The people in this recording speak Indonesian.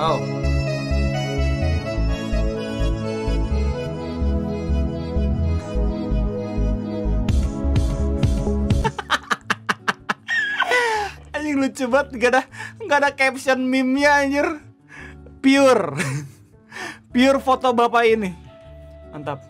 Oh. Anjing lucu banget. Gak ada Gak ada caption meme-nya anjir. Pure. Pure foto bapak ini. Mantap.